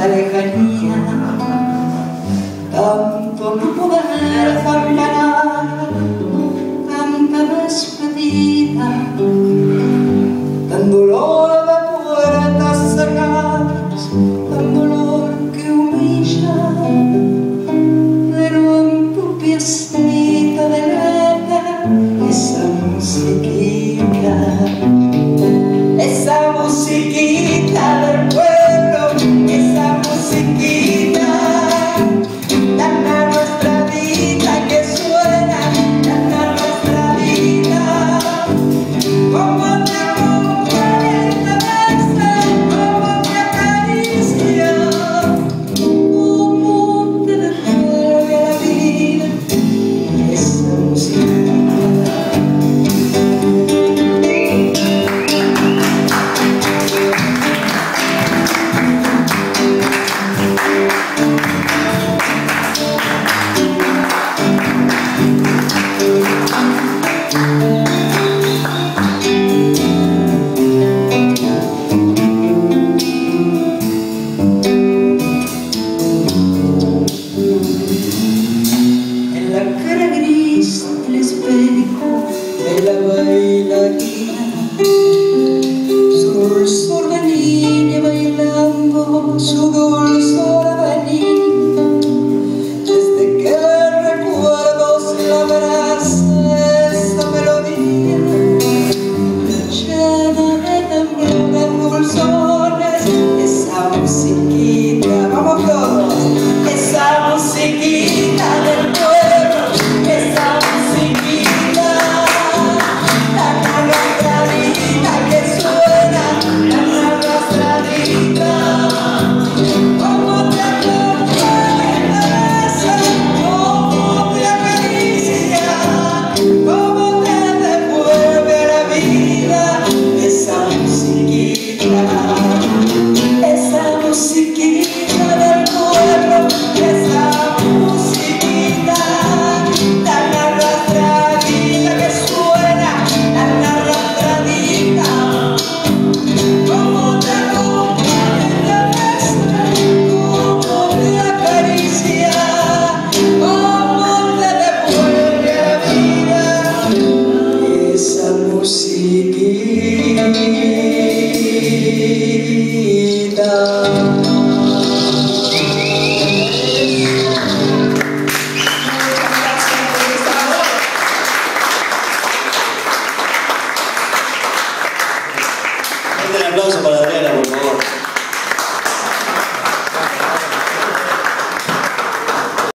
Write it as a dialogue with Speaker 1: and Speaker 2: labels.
Speaker 1: tanta lejanía, tanto no puedo de la bailarina su dulzura niña bailando su dulzura de desde que recuerdos la abraza esa melodía llena de también de dulzores esa musiquita. Vamos todos esa musiquita.
Speaker 2: se ligue